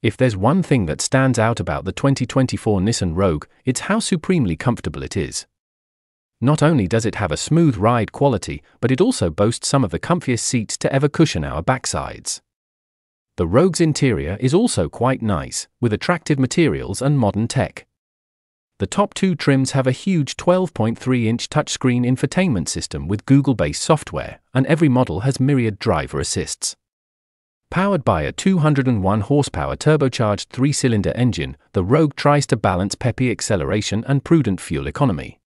If there's one thing that stands out about the 2024 Nissan Rogue, it's how supremely comfortable it is. Not only does it have a smooth ride quality, but it also boasts some of the comfiest seats to ever cushion our backsides. The Rogue's interior is also quite nice, with attractive materials and modern tech. The top two trims have a huge 12.3 inch touchscreen infotainment system with Google based software, and every model has myriad driver assists. Powered by a 201 horsepower turbocharged three cylinder engine, the Rogue tries to balance peppy acceleration and prudent fuel economy.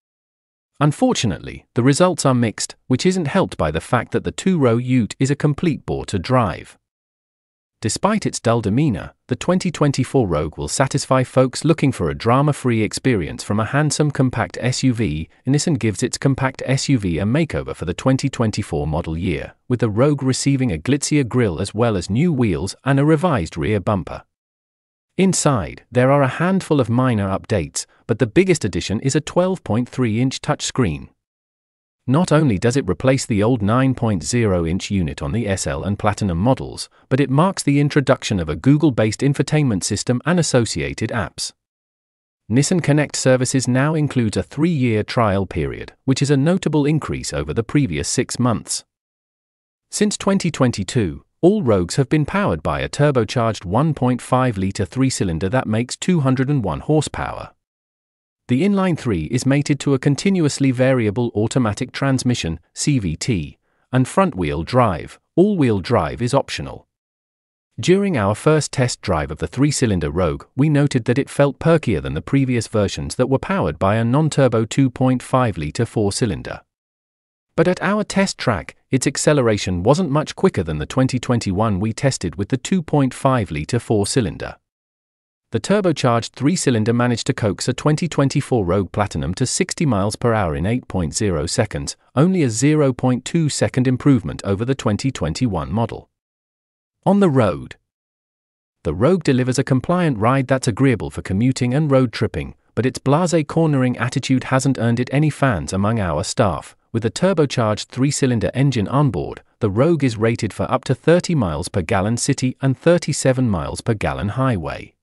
Unfortunately, the results are mixed, which isn't helped by the fact that the two row ute is a complete bore to drive. Despite its dull demeanor, the 2024 Rogue will satisfy folks looking for a drama free experience from a handsome compact SUV. Nissan gives its compact SUV a makeover for the 2024 model year, with the Rogue receiving a glitzier grille as well as new wheels and a revised rear bumper. Inside, there are a handful of minor updates, but the biggest addition is a 12.3 inch touchscreen, not only does it replace the old 9.0 inch unit on the SL and Platinum models, but it marks the introduction of a Google based infotainment system and associated apps. Nissan Connect services now includes a three year trial period, which is a notable increase over the previous six months. Since 2022, all Rogues have been powered by a turbocharged 1.5 litre three cylinder that makes 201 horsepower. The inline 3 is mated to a continuously variable automatic transmission CVT and front-wheel drive. All-wheel drive is optional. During our first test drive of the three-cylinder Rogue, we noted that it felt perkier than the previous versions that were powered by a non-turbo 2.5-liter four-cylinder. But at our test track, its acceleration wasn't much quicker than the 2021 we tested with the 2.5-liter four-cylinder the turbocharged three-cylinder managed to coax a 2024 Rogue Platinum to 60 miles per hour in 8.0 seconds, only a 0.2 second improvement over the 2021 model. On the road, the Rogue delivers a compliant ride that's agreeable for commuting and road tripping, but its blasé cornering attitude hasn't earned it any fans among our staff. With a turbocharged three-cylinder engine on board, the Rogue is rated for up to 30 miles per gallon city and 37 miles per gallon highway.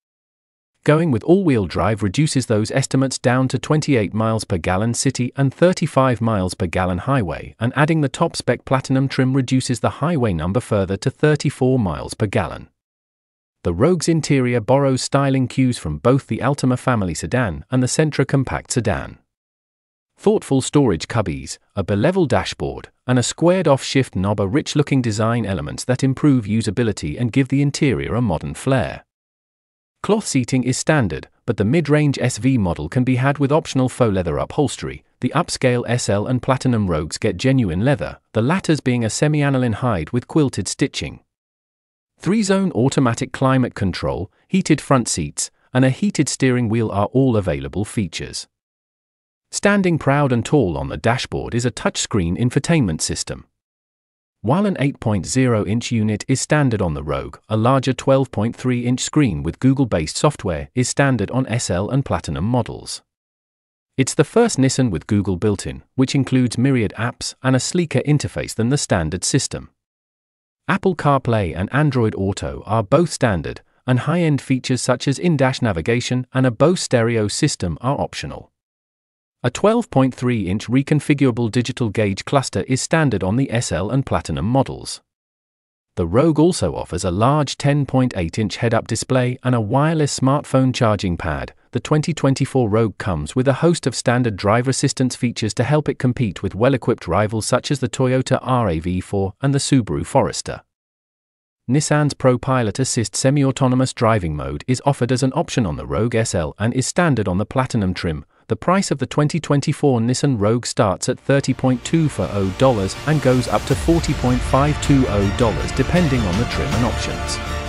Going with all-wheel drive reduces those estimates down to 28 miles per gallon city and 35 miles per gallon highway, and adding the top spec platinum trim reduces the highway number further to 34 miles per gallon. The Rogue's interior borrows styling cues from both the Altima family sedan and the Sentra compact sedan. Thoughtful storage cubbies, a bevel dashboard, and a squared off shift knob are rich looking design elements that improve usability and give the interior a modern flair. Cloth seating is standard, but the mid-range SV model can be had with optional faux leather upholstery. The upscale SL and Platinum Rogues get genuine leather, the latter's being a semi-aniline hide with quilted stitching. Three-zone automatic climate control, heated front seats, and a heated steering wheel are all available features. Standing proud and tall on the dashboard is a touchscreen infotainment system. While an 8.0 inch unit is standard on the Rogue, a larger 12.3 inch screen with Google based software is standard on SL and Platinum models. It's the first Nissan with Google built in, which includes myriad apps and a sleeker interface than the standard system. Apple CarPlay and Android Auto are both standard, and high end features such as in dash navigation and a Bose stereo system are optional. A 12.3 inch reconfigurable digital gauge cluster is standard on the SL and Platinum models. The Rogue also offers a large 10.8 inch head up display and a wireless smartphone charging pad. The 2024 Rogue comes with a host of standard driver assistance features to help it compete with well equipped rivals such as the Toyota RAV4 and the Subaru Forester. Nissan's Pro Pilot Assist semi autonomous driving mode is offered as an option on the Rogue SL and is standard on the Platinum trim, the price of the 2024 Nissan Rogue starts at $30.20 and goes up to $40.520 depending on the trim and options.